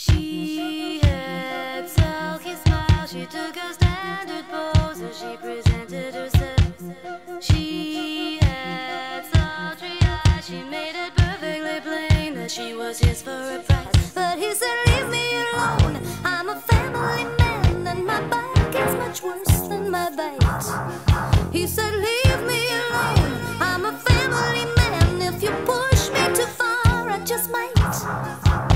She had silky smile, she took a standard pose as she presented herself. She had sultry eyes, she made it perfectly plain that she was his for a price. But he said, leave me alone, I'm a family man and my back is much worse than my bite. He said, leave me alone, I'm a family man, if you push me too far I just might.